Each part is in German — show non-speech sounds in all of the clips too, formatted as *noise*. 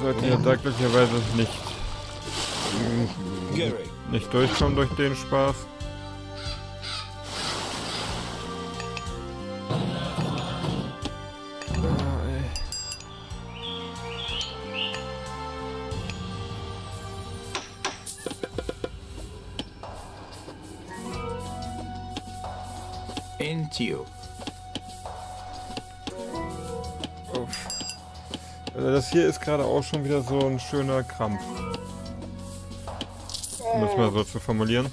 Sollten ihr da glücklicherweise nicht, nicht durchkommen durch den Spaß. Ist gerade auch schon wieder so ein schöner Krampf. Um es mal so zu formulieren.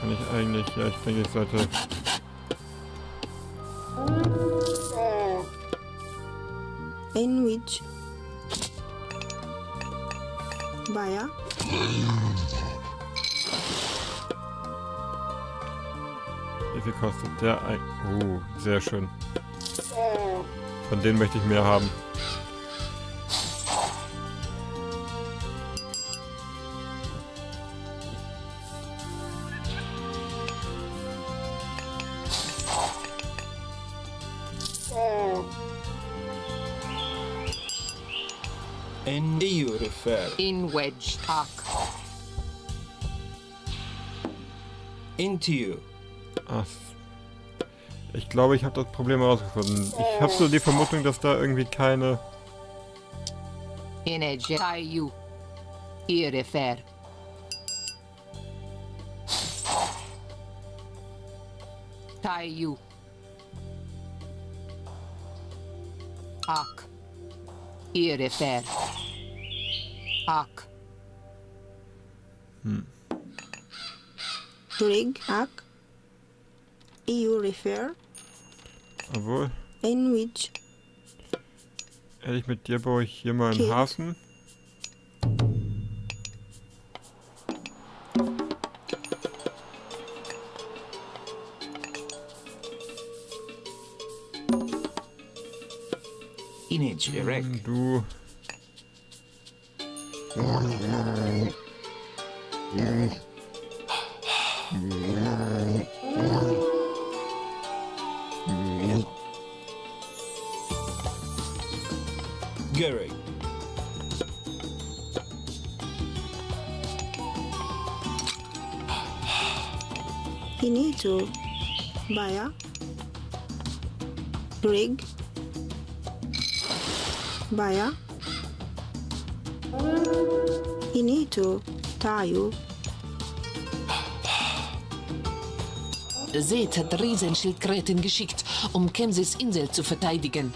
Kann ich eigentlich, ja ich denke ich sollte... kostet der? Ein oh, sehr schön. Von denen möchte ich mehr haben. In wedge arc. Intio. Ach, ich glaube, ich habe das Problem herausgefunden. Ich habe so die Vermutung, dass da irgendwie keine... Taiu. Ak. Irrefer. Ak. Rig, ac? EU refer? Obwohl, In which? ehrlich, mit dir baue ich hier mal einen Okay. Hafen. Du... Rig? Via? Finito. Tayo. Seth hat Riesenschildkröten geschickt, um Kemsis Insel zu verteidigen.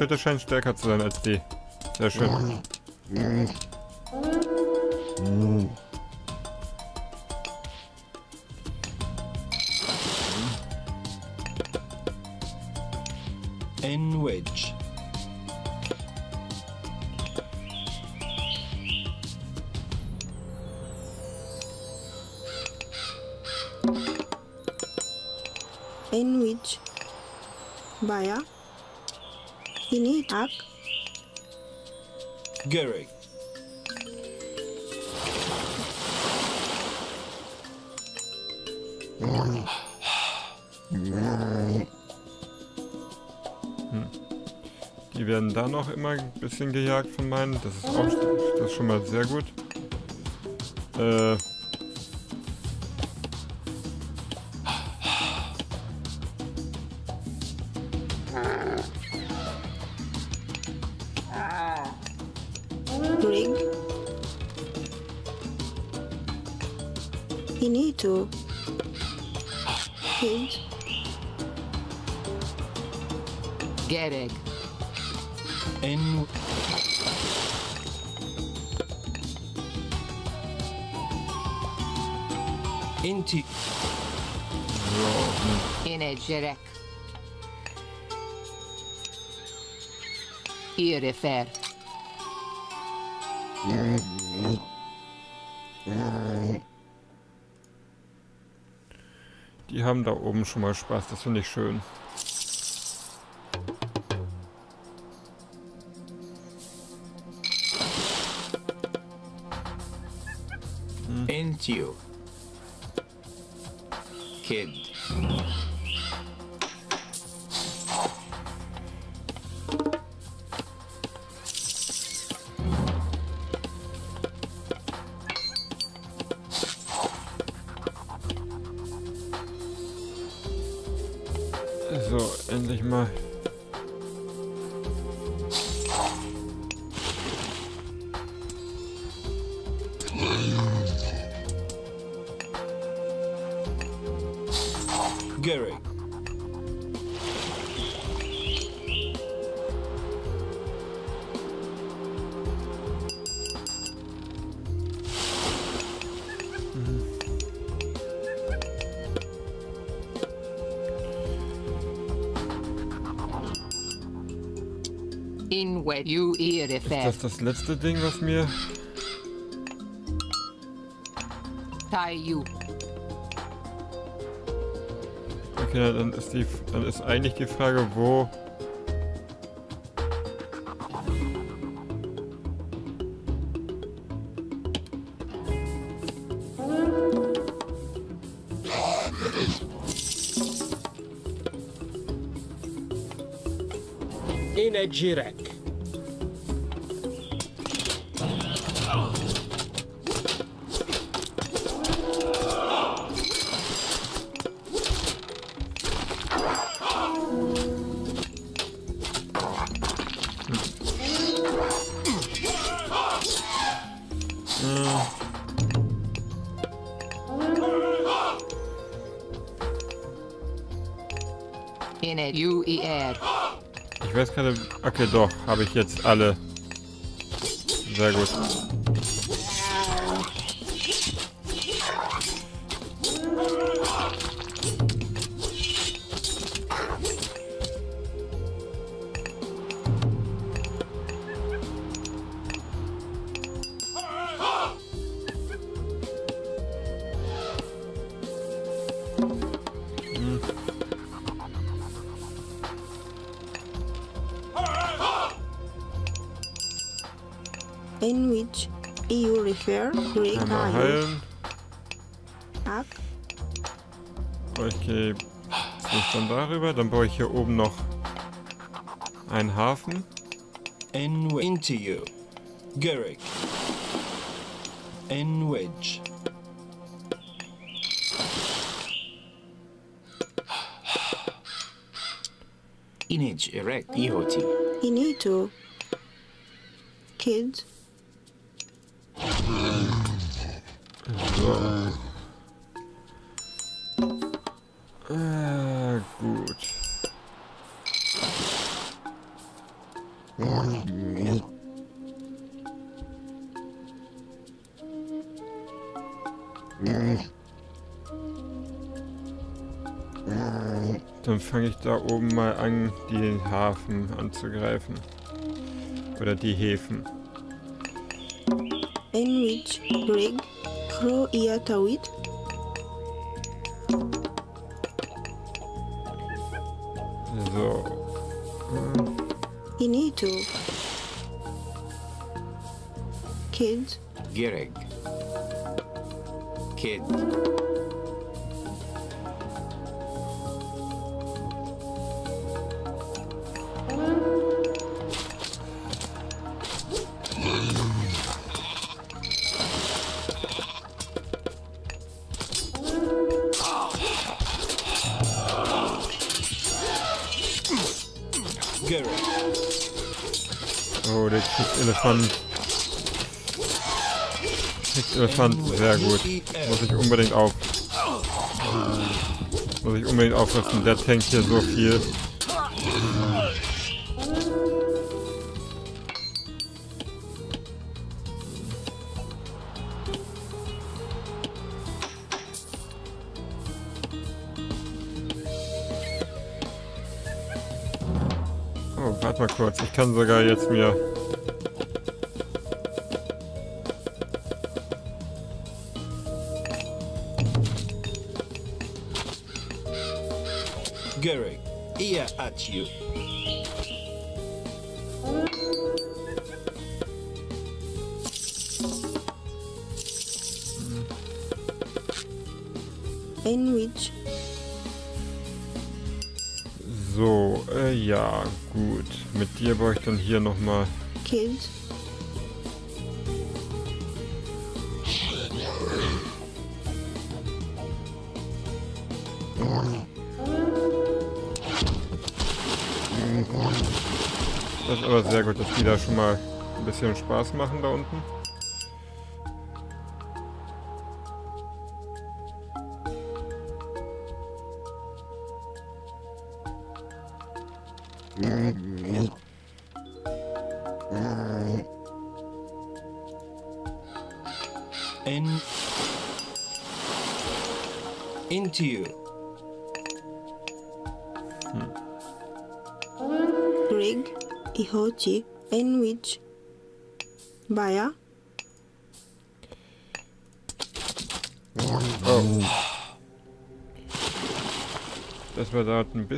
Schildkröte scheint stärker zu sein als die. Sehr schön. En wedge. In Via? Finito. Ac? Gary. Die werden da noch immer ein bisschen gejagt von meinen. Das ist auch das ist schon mal sehr gut. Äh. potato. Hint. Gerek. En... Inti... İnecek. İrefer. Die haben da oben schon mal Spaß, das finde ich schön. Gary. In wet you ear Ist fair. das das letzte Ding, was mir... Tie you. Okay, dann ist die, dann ist eigentlich die Frage, wo... Inejirek. In Okay, doch, habe ich jetzt alle. Sehr gut. Einmal heilen. Oh, Ich gehe dann darüber. Dann baue ich hier oben noch einen Hafen. En Intio. Garrick. En Wedge. Inage erect ihoti. Inito, Kids, ich da oben mal an, den Hafen anzugreifen. Oder die Häfen. in which Greg, Crow Iatawit, So. Inito, Kids, Gereg. Kid. Der Kriegselefant. Kriegselefant, sehr gut. Muss ich unbedingt auf. Muss ich unbedingt aufrüsten. Der tankt hier so viel. Oh, warte mal kurz. Ich kann sogar jetzt mir... Gehrig. Ear at you. Enwich, So, äh, ja, gut. Mit dir brauche ich dann hier nochmal... Kids, die da schon mal ein bisschen Spaß machen da unten.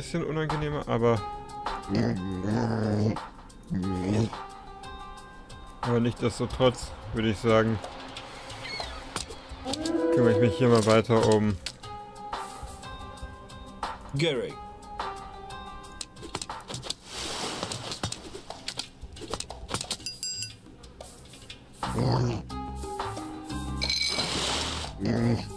Bisschen unangenehmer, aber... Aber nichtsdestotrotz würde ich sagen, kümmere ich mich hier mal weiter um Gehrig. Inage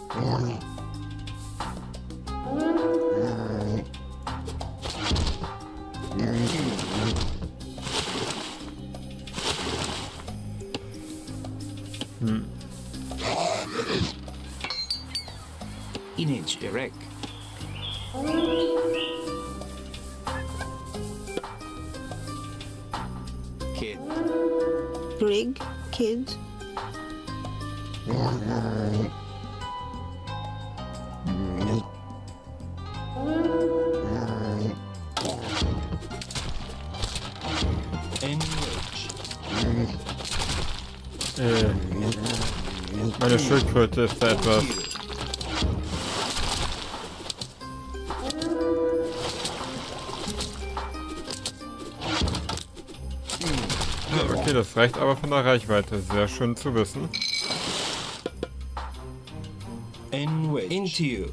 ist da etwas. Okay, das reicht aber von der Reichweite. Sehr schön zu wissen. Enwich. Into you.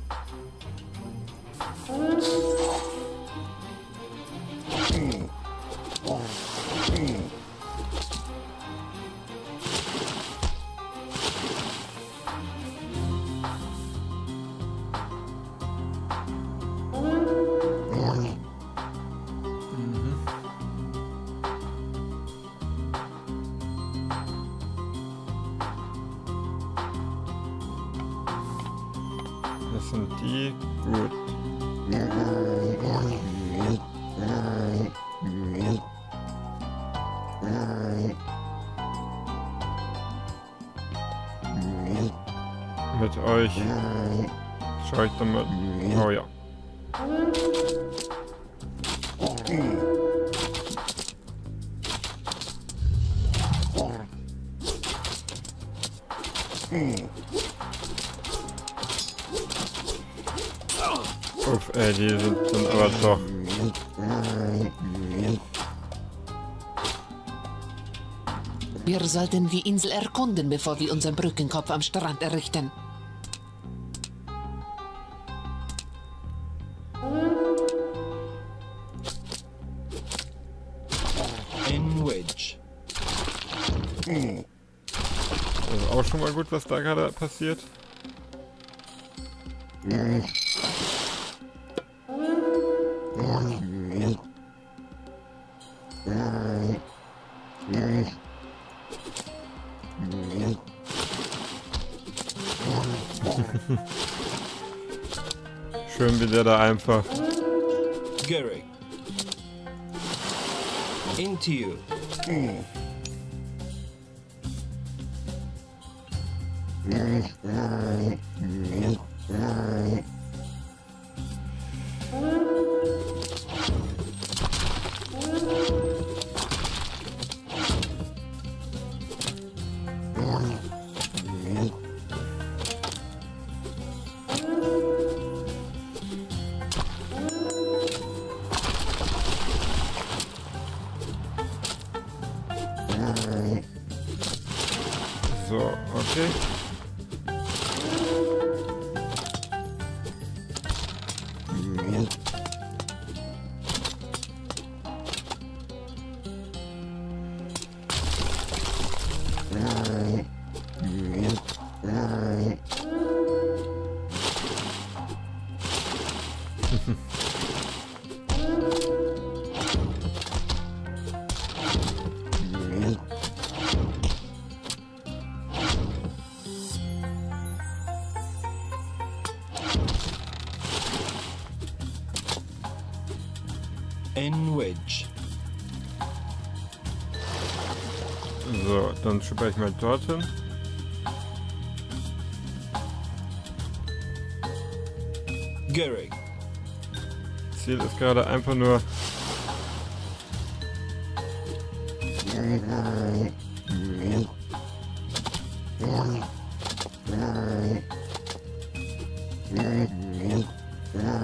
Euch schaue ich dann. Oh ja. Uff, ey, die sind dann aber doch. Wir sollten die Insel erkunden, bevor wir unseren Brückenkopf am Strand errichten. Gut, was da gerade passiert. *laughs* Schön, wie der da einfach. Gehrig. Into you. Okay. N wedge. So, dann schippe ich mal dorthin. Garrick. Ziel ist gerade einfach nur...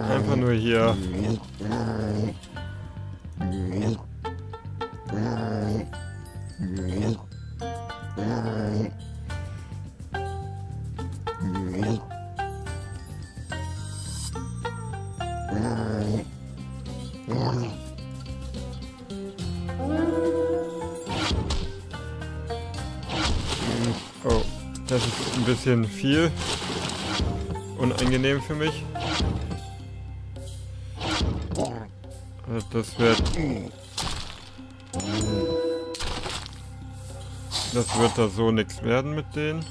Einfach nur hier... bisschen viel. Unangenehm für mich. Also Das wird... Das wird da so nichts werden mit denen.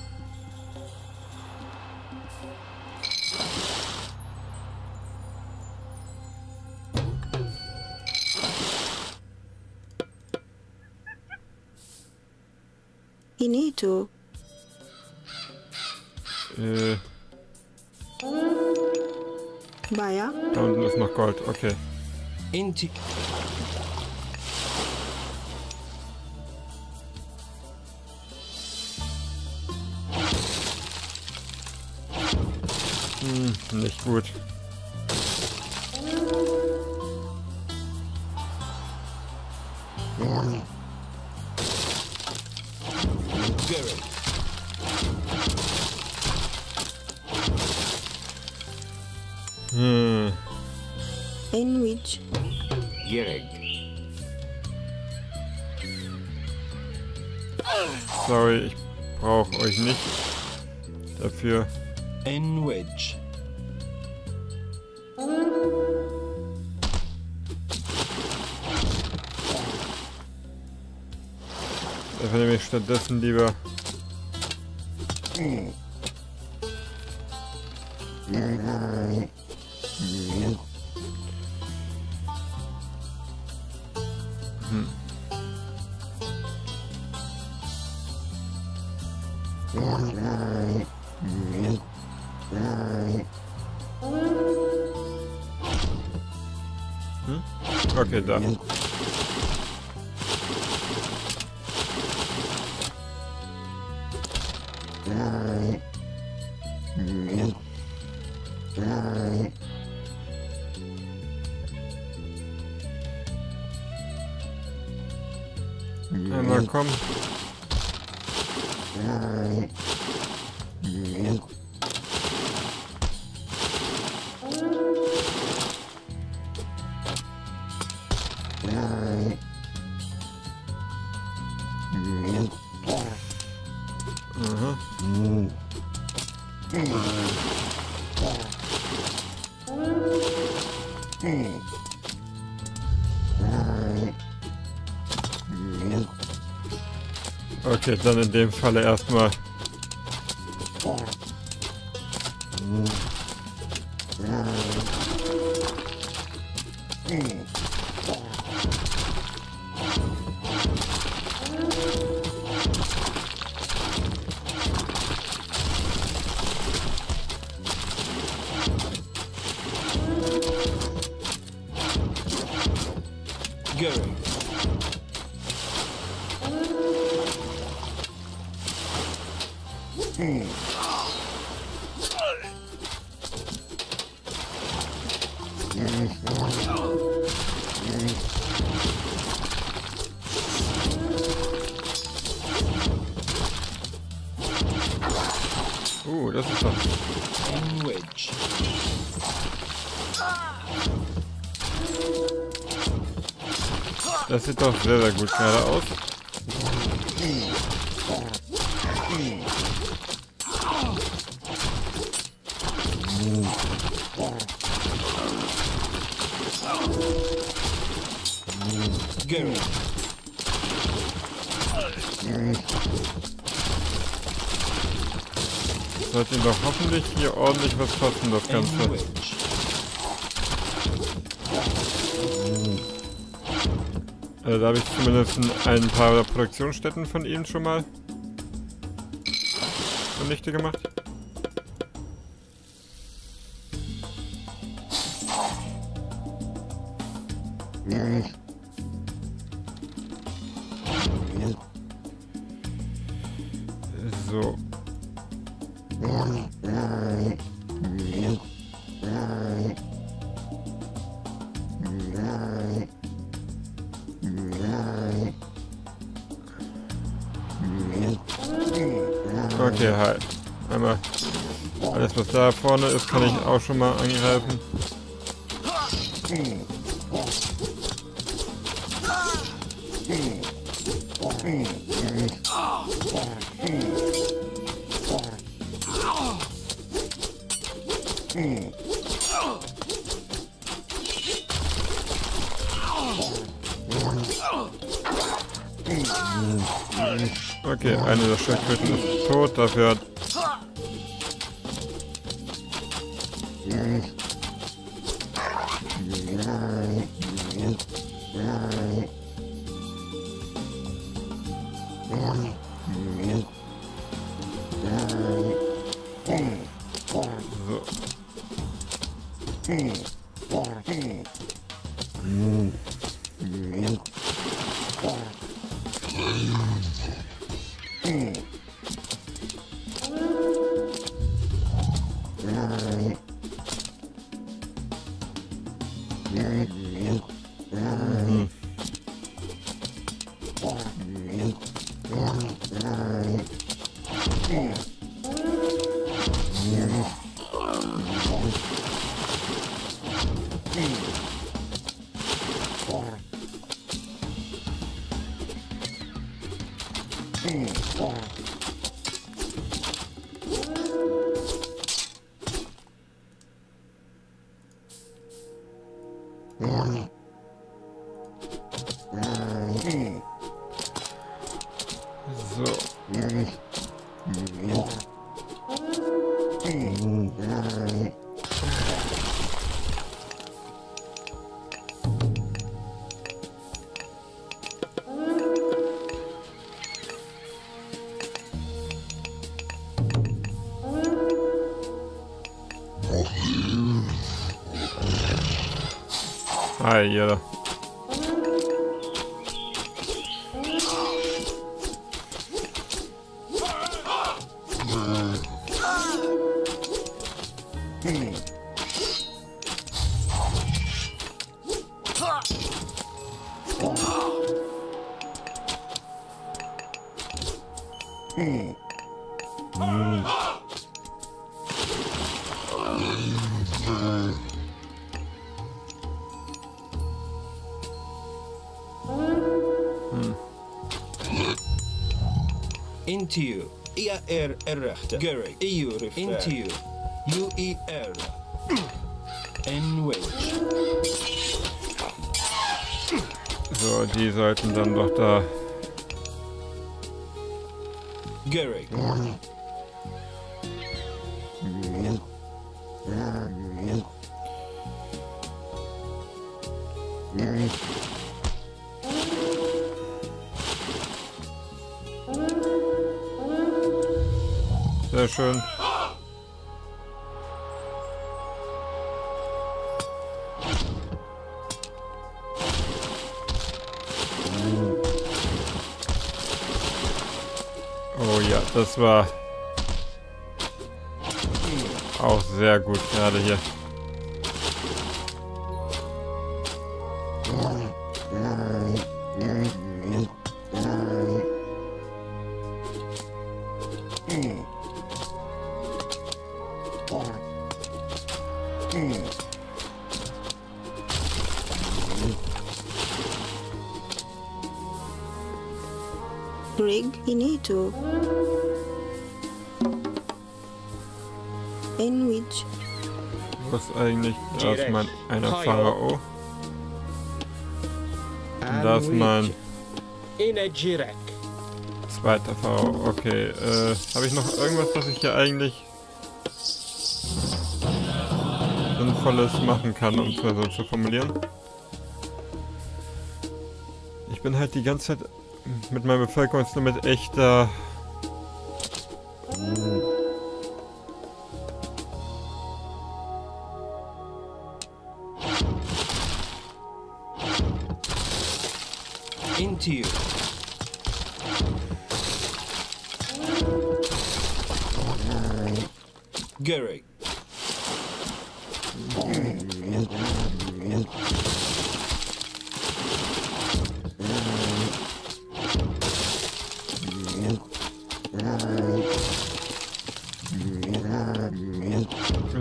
Baia. da unten ist noch Gold. Okay. Into. Hm, nicht gut. Stattdessen lieber. Hm. Hm? Okay, da. Einmal komm. Okay, dann in dem Falle erstmal. Uh, das ist doch. Wedge. Das sieht doch sehr, sehr gut gerade aus. Sollte doch hoffentlich hier ordentlich was kosten, das Ganze. Also da habe ich zumindest ein paar Produktionsstätten von ihm schon mal zunichte gemacht. Da vorne ist, kann ich auch schon mal angreifen. Okay, eine der Schildkröten ist tot, dafür hat So. Hi, jeder. Rechte. Garrick. EU refrain. Into you. Schön. Oh ja, das war auch sehr gut gerade hier. Pharao. Und da ist mein zweiter Pharao. Okay, äh, habe ich noch irgendwas, was ich hier eigentlich Sinnvolles machen kann, um es mal so zu formulieren? Ich bin halt die ganze Zeit mit meinem Bevölkerungslimit echt Into you. Garrick.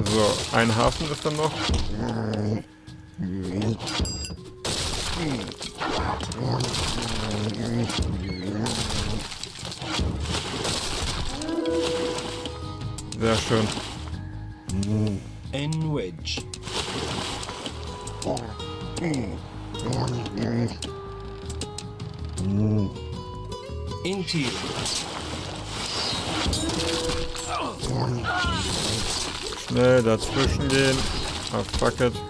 So, ein Hafen ist dann noch. Fuck it.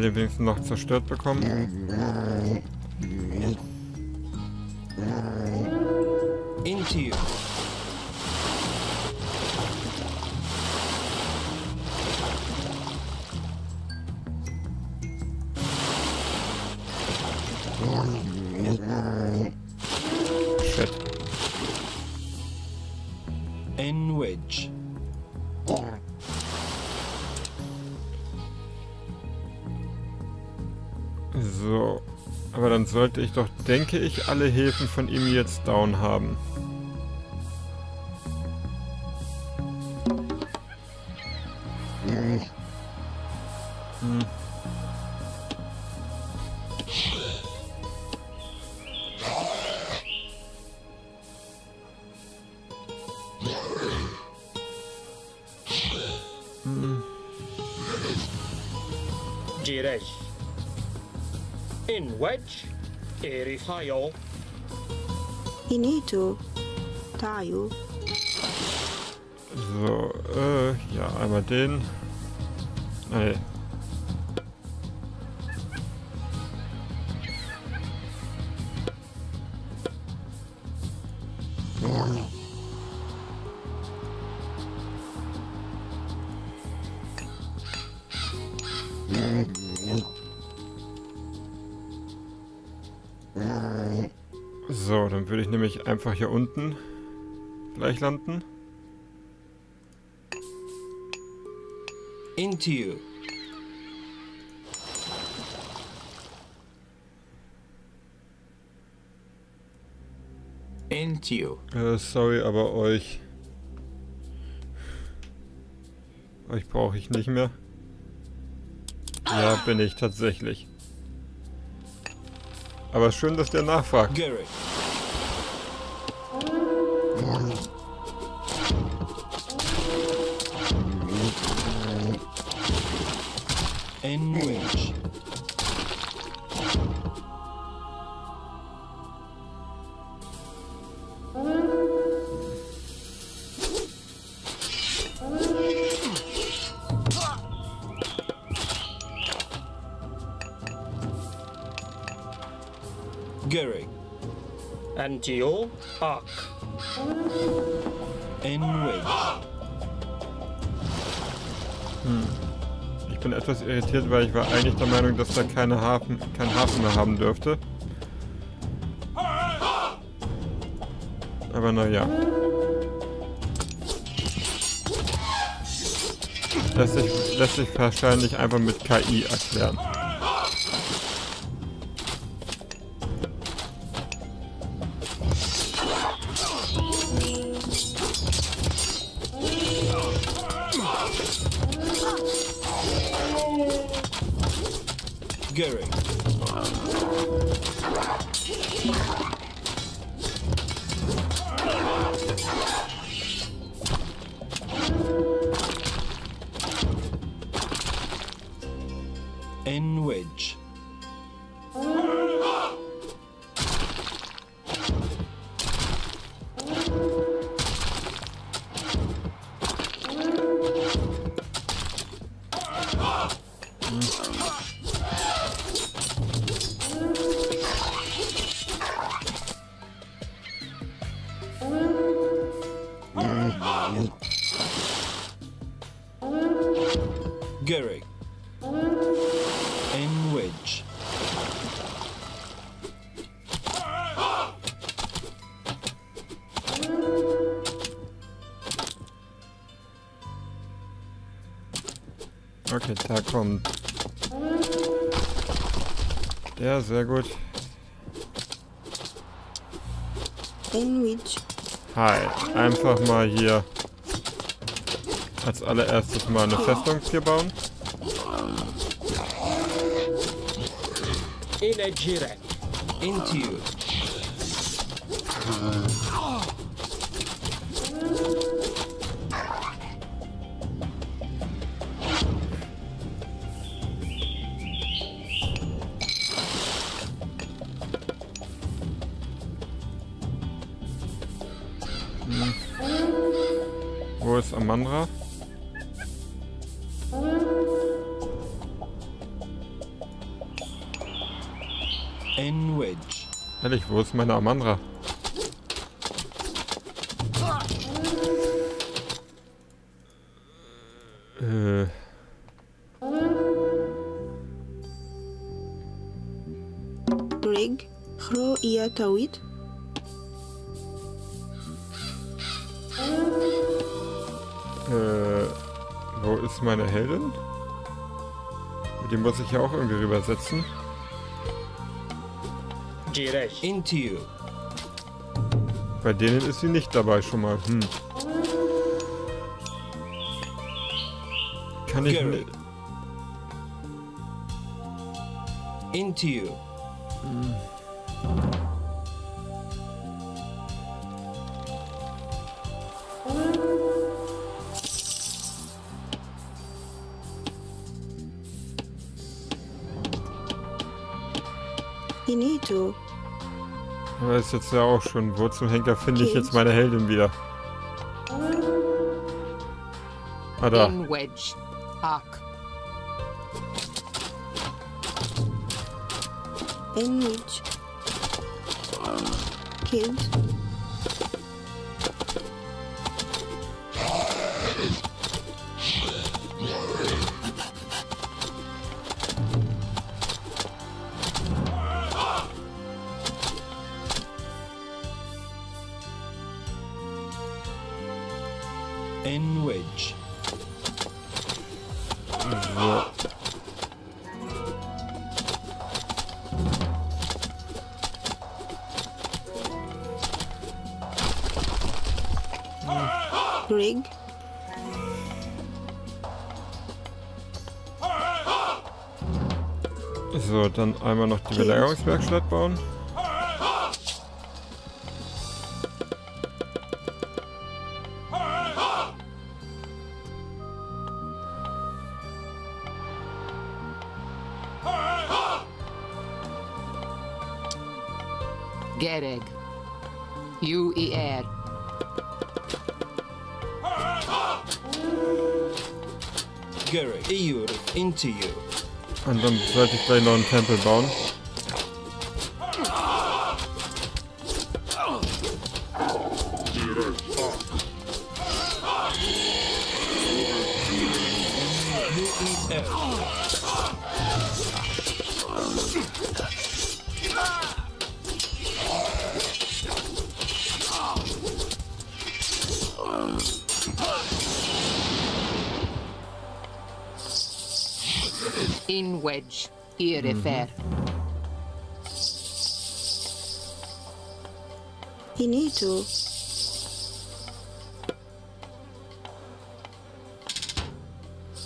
Den wenigstens noch zerstört bekommen. Sollte ich doch, denke ich, alle Häfen von ihm jetzt down haben. Hm. In Wedge. Erifayo. Ineto. Tayo. So, äh, ja, einmal den. Nee. Einfach hier unten gleich landen. Into you. Into you. Äh, sorry, aber euch. Euch brauche ich nicht mehr. Ja, bin ich tatsächlich. Aber schön, dass der nachfragt. within reach. Gary. Antio Arc. Hmm. Bin etwas irritiert, weil ich war eigentlich der Meinung, dass da keine Hafen, kein Hafen mehr haben dürfte. Aber naja. Lässt sich, lässt sich wahrscheinlich einfach mit KI erklären. Da kommt. Ja, sehr gut. Enwich. Hi. Einfach mal hier als allererstes mal eine Festung hier bauen. Inegirek. Intio. Wo wo ist meine Amandra? Äh. Rig. Chro Ia Tawit. Äh, wo ist meine Heldin? Die muss ich ja auch irgendwie rübersetzen. Jiresh. Intio. Bei denen ist sie nicht dabei schon mal. Hm. Kann ich Gary. nicht. Intio. Ineto. Aber ist jetzt ja auch schon. Wo zum Henker finde ich Kind. jetzt meine Heldin wieder? Ah, da. In wedge. En So. Rig. So, dann einmal noch die Belagerungswerkstatt bauen. Dann sollte ich Inito.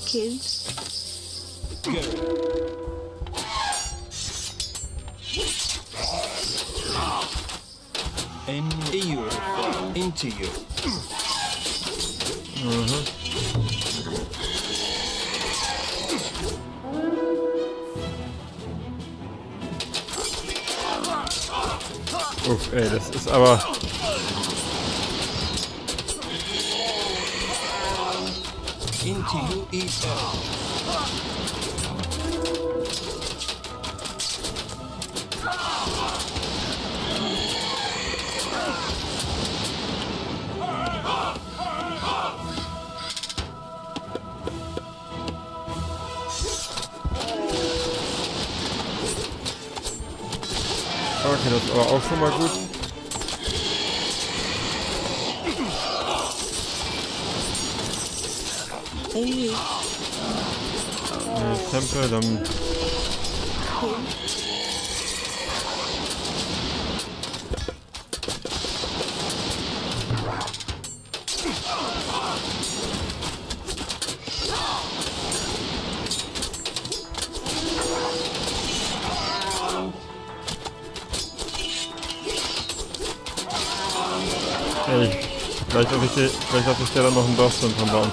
Kids. Garrett. In EU. Into you. Uff, ey, das ist aber... Into UEL. Okay, das ist aber auch schon mal gut. Äh, Tempel, dann... Ey, vielleicht lasse ich, dir- vielleicht lasse ich dir dann noch ein Dorfzentrum bauen.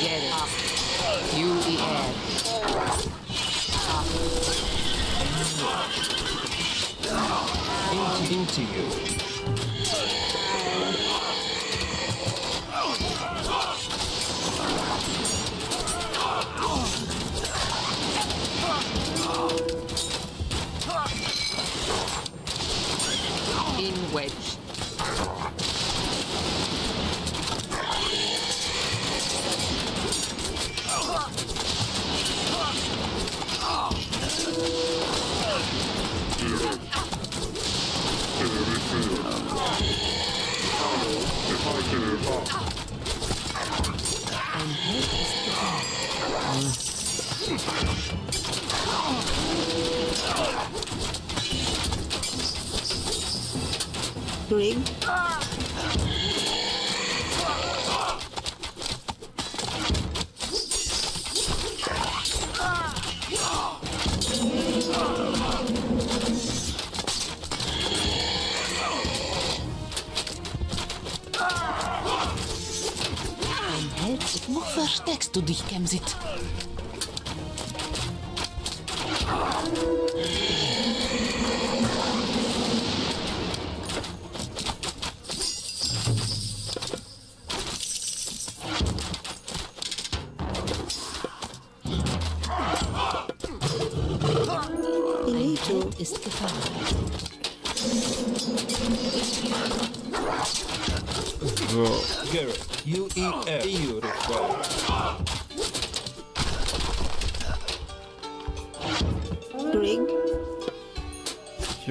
Gerrit. UER. Into, into you. Du dich, Kemsit?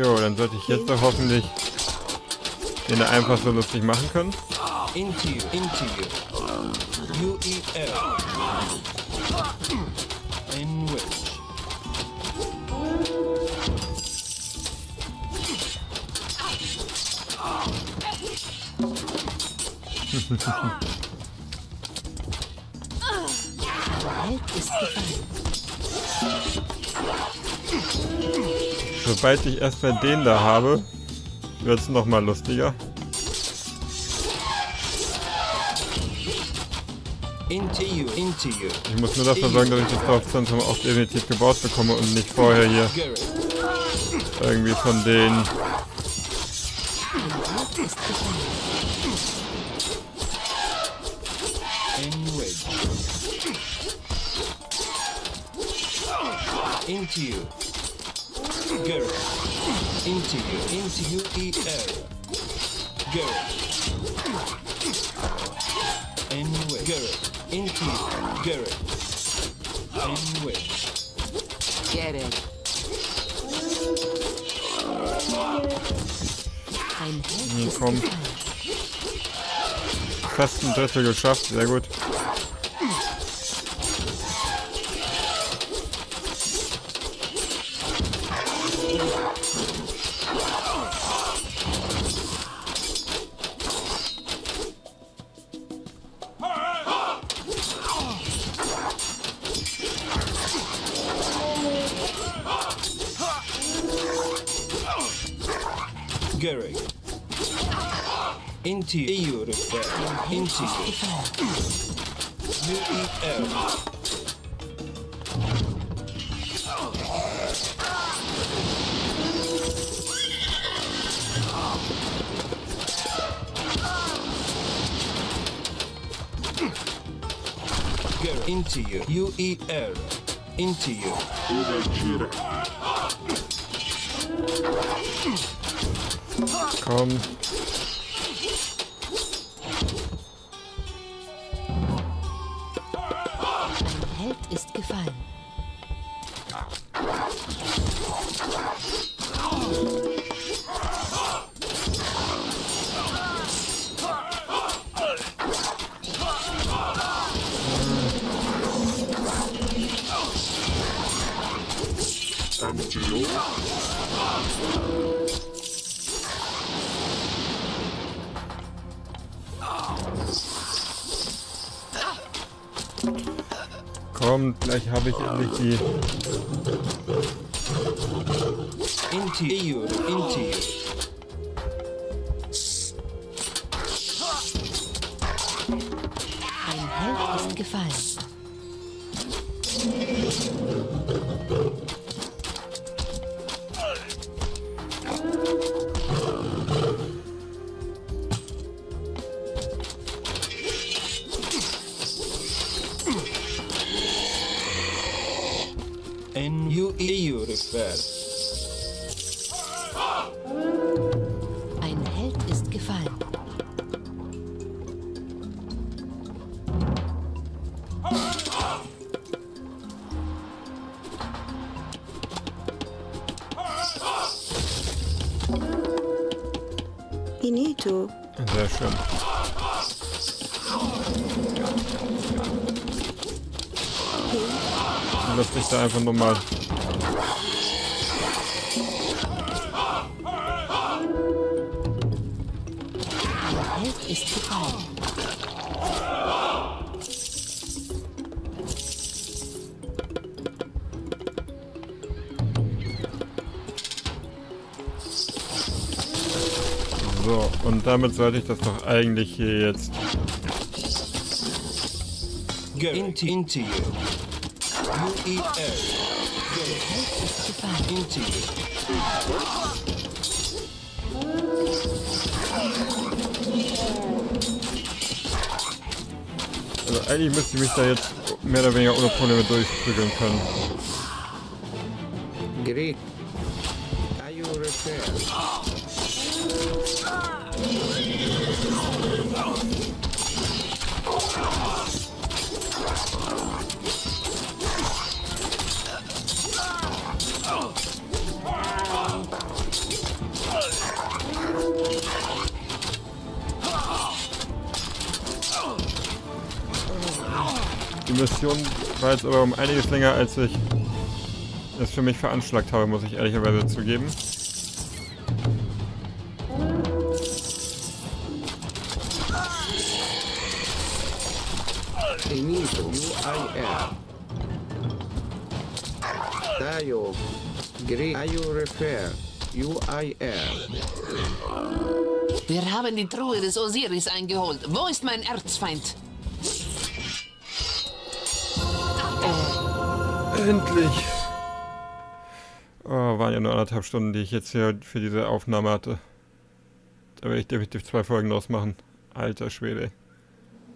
Jo, dann sollte ich jetzt doch hoffentlich den da einfach so lustig machen können. Into ist gefallen. Sobald ich erstmal den da habe, wird es nochmal lustiger. Into you. Into you. Ich muss nur dafür sorgen, dass ich das Dorfzentrum auch definitiv gebaut bekomme und nicht vorher hier irgendwie von den... Ein Held ist gefallen. In wedge. Into you. Garrett. Into you. Into you. EL. Garrett. In wedge. Garrett. Into you. Garrett. In wedge. Gerrit. Ein komm. Fast ein Drittel geschafft, sehr gut. UEL. Garrick. Into you. UEL. Into you. Komm. Held ist gefallen. Komm, gleich habe ich endlich die. Into EU. Into you. Finito. Sehr schön. Lass mich da einfach nochmal. Ist und damit sollte ich das doch eigentlich hier jetzt. Into, into you. UEL. Into you. Also eigentlich müsste ich mich da jetzt mehr oder weniger ohne Probleme durchprügeln können. Greek. War jetzt aber um einiges länger, als ich es für mich veranschlagt habe, muss ich ehrlicherweise zugeben. Wir haben die Truhe des Osiris eingeholt. Wo ist mein Erzfeind? Endlich! Oh, waren ja nur anderthalb Stunden, die ich jetzt hier für diese Aufnahme hatte. Da werde ich definitiv zwei Folgen draus machen. Alter Schwede.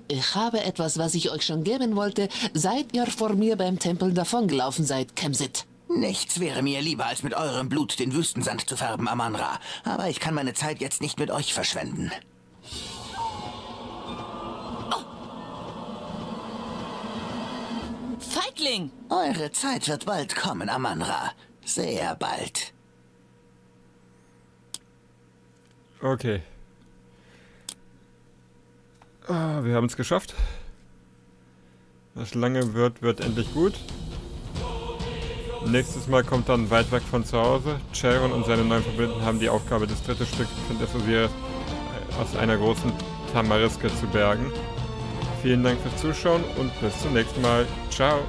Ich habe etwas, was ich euch schon geben wollte, seit ihr vor mir beim Tempel davongelaufen seid, Kemsit. Nichts wäre mir lieber, als mit eurem Blut den Wüstensand zu färben, Amanra. Aber ich kann meine Zeit jetzt nicht mit euch verschwenden. Feigling! Eure Zeit wird bald kommen, Amanra. Sehr bald. Okay. Ah, wir haben es geschafft. Was lange wird, wird endlich gut. Nächstes Mal kommt dann weit weg von zu Hause. Charon und seine neuen Verbündeten haben die Aufgabe, das dritte Stück des Osiris aus einer großen Tamariske zu bergen. Vielen Dank fürs Zuschauen und bis zum nächsten Mal. Ciao.